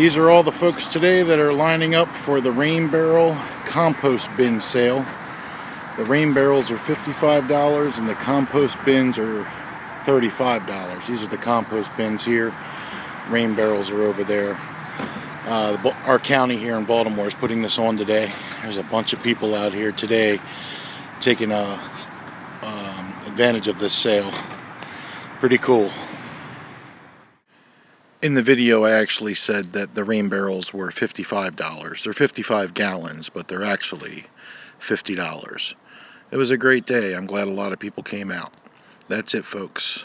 These are all the folks today that are lining up for the rain barrel compost bin sale. The rain barrels are $55 and the compost bins are $35. These are the compost bins here. Rain barrels are over there. Uh, our county here in Baltimore is putting this on today. There's a bunch of people out here today taking a, um, advantage of this sale. Pretty cool. In the video, I actually said that the rain barrels were $55. They're 55 gallons, but they're actually $50. It was a great day. I'm glad a lot of people came out. That's it, folks.